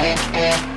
Yeah, yeah, yeah.